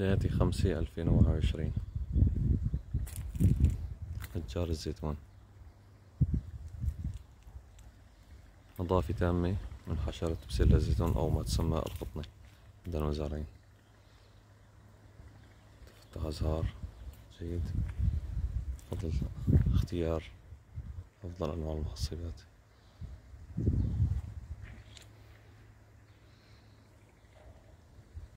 ثلاثة خمسة ألفين وواحد وعشرين أشجار الزيتون نظافة تامة من حشرة بسلة الزيتون أو ما تسمى القطنة. عند المزارعين تفتح أزهار. جيد. أفضل اختيار. أفضل أنواع المحصبات.